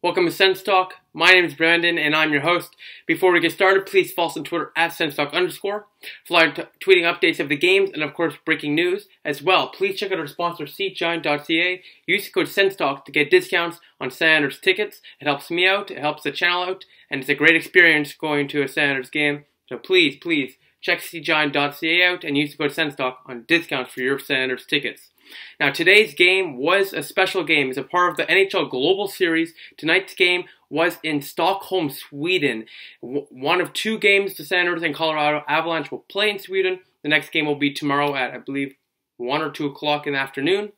Welcome to Sens Talk. My name is Brandon and I'm your host. Before we get started, please follow us on Twitter at SensTalk underscore for t- tweeting updates of the games and of course breaking news as well. Please check out our sponsor SeatGiant.ca. Use the code SensTalk to get discounts on Sanders tickets. It helps me out, it helps the channel out, and it's a great experience going to a Sanders game. So please, please check SeatGiant.ca out and use the code SensTalk on discounts for your Sanders tickets. Now, today's game was a special game. It's a part of the NHL Global Series. Tonight's game was in Stockholm, Sweden. one of two games the Senators and Colorado Avalanche will play in Sweden. The next game will be tomorrow at, I believe, 1 or 2 o'clock in the afternoon.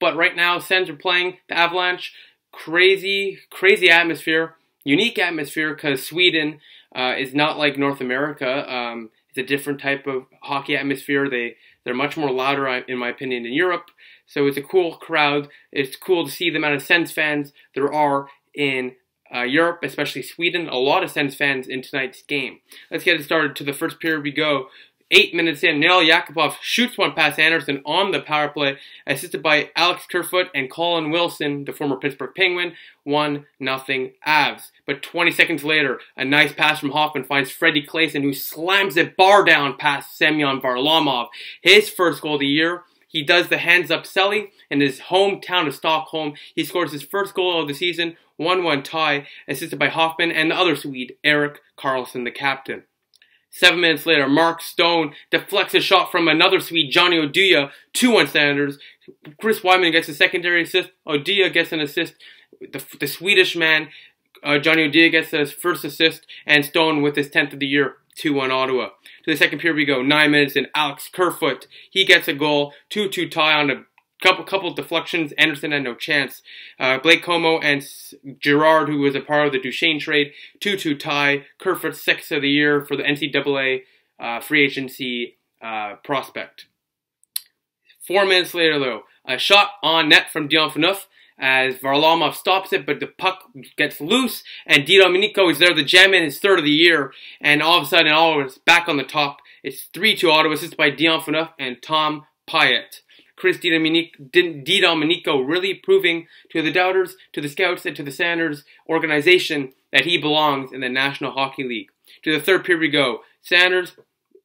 But right now, Sens are playing the Avalanche. Crazy, crazy atmosphere. Unique atmosphere because Sweden uh, is not like North America. Um, it's a different type of hockey atmosphere. They they're much more louder, in my opinion, in Europe. So it's a cool crowd. It's cool to see the amount of Sens fans there are in uh, Europe, especially Sweden. A lot of Sens fans in tonight's game. Let's get it started. To the first period we go. Eight minutes in, Nail Yakupov shoots one past Anderson on the power play, assisted by Alex Kerfoot and Colin Wilson, the former Pittsburgh Penguin. 1 nothing Avs. But 20 seconds later, a nice pass from Hoffman finds Freddie Claesson, who slams it bar down past Semyon Varlamov. His first goal of the year. He does the hands up Selly in his hometown of Stockholm. He scores his first goal of the season, 1 1 tie, assisted by Hoffman and the other Swede, Erik Karlsson, the captain. Seven minutes later, Mark Stone deflects a shot from another Swede, Johnny Oduya, 2-1 Sanders. Chris Wideman gets a secondary assist. Oduya gets an assist. The, the Swedish man, uh, Johnny Oduya gets his first assist, and Stone with his 10th of the year, 2-1 Ottawa. To the second period we go, nine minutes in. Alex Kerfoot, he gets a goal, 2-2 tie on a couple couple deflections. Anderson had no chance. Uh, Blake Comeau and Girard, who was a part of the Duchene trade, 2-2 tie. Kerfoot sixth of the year for the NCAA uh, free agency uh, prospect. Four minutes later, though, a shot on net from Dion Phaneuf as Varlamov stops it, but the puck gets loose, and Di Domenico is there to jam in his third of the year, and all of a sudden, Ottawa is back on the top. It's 3-2 Ottawa, assisted by Dion Phaneuf and Tom Pyatt. Chris Domenico really proving to the doubters, to the scouts, and to the Sanders organization that he belongs in the National Hockey League. To the third period we go. Sanders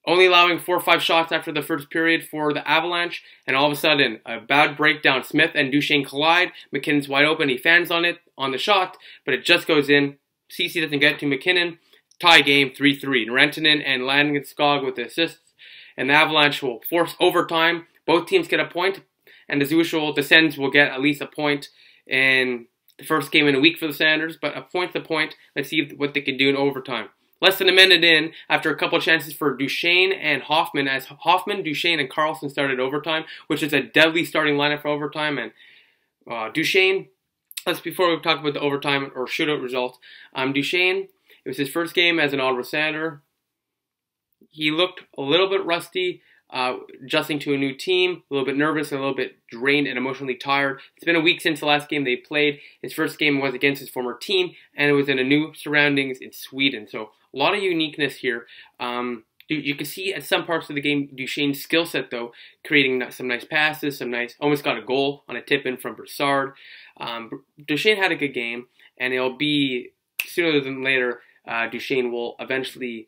only allowing four or five shots after the first period for the Avalanche, and all of a sudden, a bad breakdown. Smith and Duchene collide. MacKinnon's wide open. He fans on it on the shot, but it just goes in. Ceci doesn't get to McKinnon. Tie game 3 3. Rantanen and Landeskog with the assists, and the Avalanche will force overtime both teams get a point, and as usual, the Sens will get at least a point in the first game in a week for the Sanders, but a point's a point. Let's see what they can do in overtime. Less than a minute in, after a couple chances for Duchene and Hoffman, as Hoffman, Duchene, and Karlsson started overtime, which is a deadly starting lineup for overtime. And uh, Duchene, let's before we talk about the overtime or shootout result, um, Duchene, it was his first game as an Ottawa Sander. He looked a little bit rusty uh, adjusting to a new team, a little bit nervous, a little bit drained and emotionally tired. It's been a week since the last game they played. His first game was against his former team, and it was in a new surroundings in Sweden. So a lot of uniqueness here. Um, you, can see at some parts of the game Duchene's skill set, though, creating some nice passes, some nice, almost got a goal on a tip in from Brassard. Um, Duchene had a good game, and it'll be sooner than later. Uh, Duchene will eventually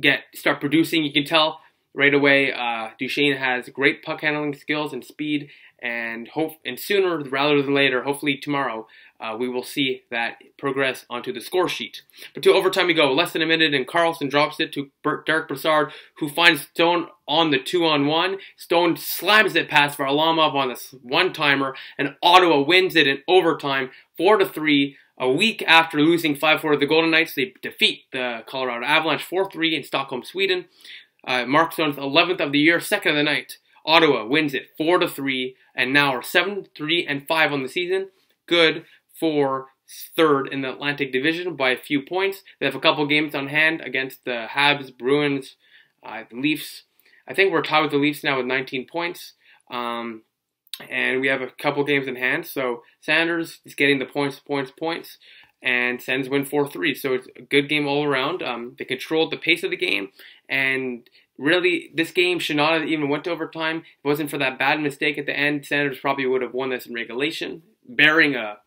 get start producing. You can tell right away. Uh, Duchene has great puck handling skills and speed, and hope and sooner rather than later, hopefully tomorrow, uh, we will see that progress onto the score sheet. But to overtime we go, less than a minute, and Karlsson drops it to Derek Brassard, who finds Stone on the two-on-one. Stone slams it past Varlamov on this one-timer, and Ottawa wins it in overtime, four to three. A week after losing 5-4 to the Golden Knights, they defeat the Colorado Avalanche 4-3 in Stockholm, Sweden. Uh, Mark Stone's 11th of the year, second of the night. Ottawa wins it 4 to 3 and now are 7 3 and 5 on the season. Good for third in the Atlantic Division by a few points. They have a couple games on hand against the Habs, Bruins, uh, the Leafs. I think we're tied with the Leafs now with 19 points. Um, and we have a couple games in hand. So Sanders is getting the points, points, points and Sens win 4-3. So it's a good game all around. Um, they controlled the pace of the game, and really, this game should not have even went to overtime. If it wasn't for that bad mistake at the end, Sanders probably would have won this in regulation, bearing a,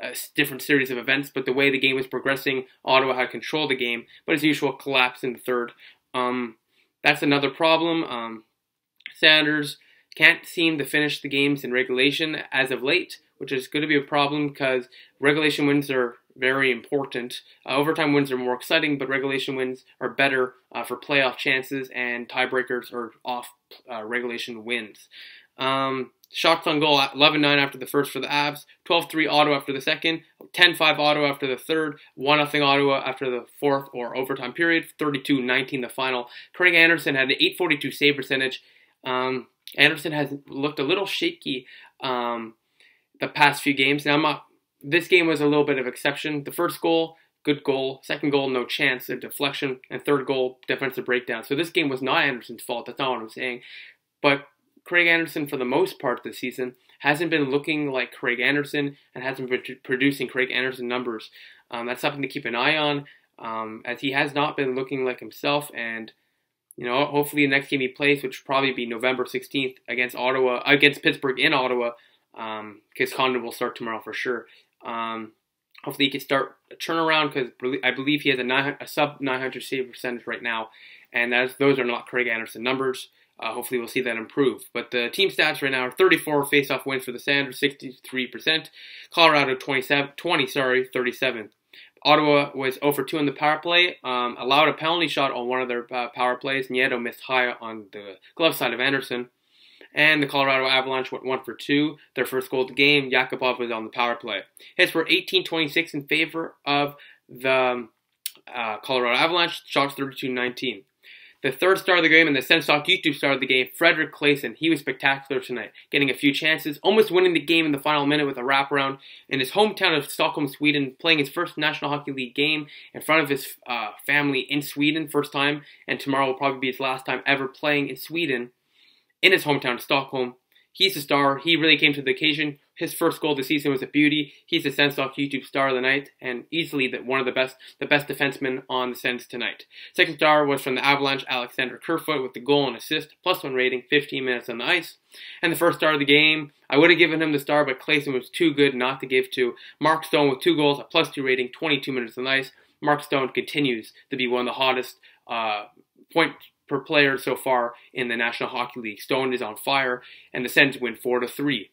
a different series of events, but the way the game was progressing, Ottawa had control of the game, but as usual, collapsed in the third. Um, that's another problem. Um, Sanders can't seem to finish the games in regulation as of late, which is going to be a problem because regulation wins are very important. Uh, overtime wins are more exciting, but regulation wins are better uh, for playoff chances, and tiebreakers are off uh, regulation wins. Um, shots on goal 11 9 after the first for the Avs, 12 3 Ottawa after the second, 10 5 Ottawa after the third, 1 0 Ottawa after the fourth or overtime period, 32 19 the final. Craig Anderson had an 842 save percentage. Um, Anderson has looked a little shaky um, the past few games. Now, I'm not, this game was a little bit of exception. The first goal, good goal. Second goal, no chance, a deflection. And third goal, defensive breakdown. So this game was not Anderson's fault. That's not what I'm saying. But Craig Anderson, for the most part this season, hasn't been looking like Craig Anderson and hasn't been producing Craig Anderson numbers. Um, that's something to keep an eye on, um, as he has not been looking like himself. And you know, hopefully the next game he plays, which will probably be November 16th against Ottawa, against Pittsburgh in Ottawa, because um, Condon will start tomorrow for sure. Um, hopefully he can start a turnaround because I believe he has a, 900, a sub 900 save percentage right now, and that's, those are not Craig Anderson numbers. Uh, hopefully we'll see that improve. But the team stats right now are 34 face-off wins for the Sanders, 63%. Colorado 27, 20, sorry, 37. Ottawa was 0 for 2 on the power play, um, allowed a penalty shot on one of their uh, power plays. Nieto missed high on the glove side of Anderson. And the Colorado Avalanche went 1 for 2. Their first goal of the game, Yakupov was on the power play. Hits were 18 26 in favor of the uh, Colorado Avalanche, shots 32 19. The third star of the game and the Sens Talk YouTube star of the game, Fredrik Claesson. He was spectacular tonight, getting a few chances, almost winning the game in the final minute with a wraparound in his hometown of Stockholm, Sweden, playing his first National Hockey League game in front of his uh, family in Sweden, first time, and tomorrow will probably be his last time ever playing in Sweden, in his hometown, Stockholm. He's a star. He really came to the occasion. His first goal of the season was a beauty. He's the Sens Talk YouTube star of the night, and easily the, one of the best, the best defensemen on the Sens tonight. Second star was from the Avalanche, Alexander Kerfoot, with the goal and assist, plus one rating, 15 minutes on the ice. And the first star of the game, I would have given him the star, but Claesson was too good not to give to. Mark Stone with two goals, a plus two rating, 22 minutes on the ice. Mark Stone continues to be one of the hottest uh, point per player so far in the National Hockey League. Stone is on fire, and the Sens win 4 to 3.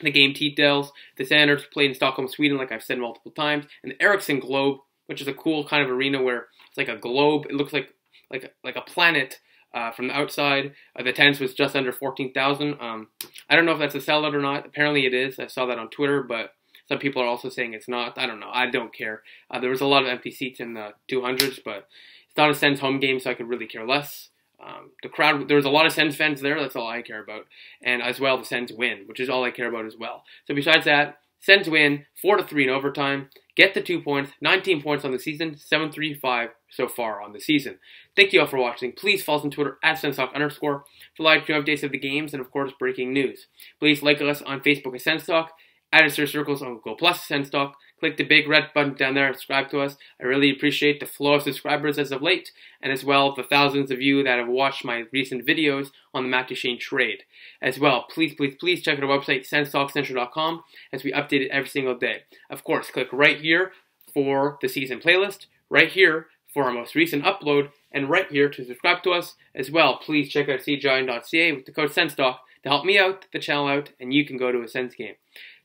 The game details the Sanders played in Stockholm, Sweden, like I've said multiple times, and the Ericsson Globe, which is a cool kind of arena where it's like a globe. It looks like like like a planet uh, from the outside. Uh, the attendance was just under 14,000. Um, I don't know if that's a sellout or not. Apparently it is. I saw that on Twitter, but some people are also saying it's not. I don't know. I don't care. Uh, there was a lot of empty seats in the 200s, but it's not a Sens home game, so I could really care less. Um, the crowd, there was a lot of Sens fans there. That's all I care about, and as well the Sens win, which is all I care about as well. So besides that, Sens win four to three in overtime. Get the two points, 19 points on the season, 735 so far on the season. Thank you all for watching. Please follow us on Twitter at SensTalk underscore for live stream updates of the games and of course breaking news. Please like us on Facebook at SensTalk, add us to circles on Google Plus SensTalk, click the big red button down there and subscribe to us. I really appreciate the flow of subscribers as of late, and as well the thousands of you that have watched my recent videos on the Matt Duchene trade. As well, please, please, please check out our website, senstalkcentral.com, as we update it every single day. Of course, click right here for the season playlist, right here for our most recent upload, and right here to subscribe to us. As well, please check out SeatGiant.ca with the code SENSTALK to help me out, the channel out, and you can go to a Sens game.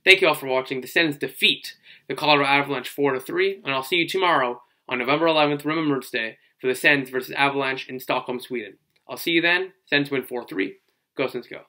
Thank you all for watching. The Sens defeat the Colorado Avalanche 4 3, and I'll see you tomorrow on November 11th, Remembrance Day, for the Sens versus Avalanche in Stockholm, Sweden. I'll see you then. Sens win 4 3. Go Sens go.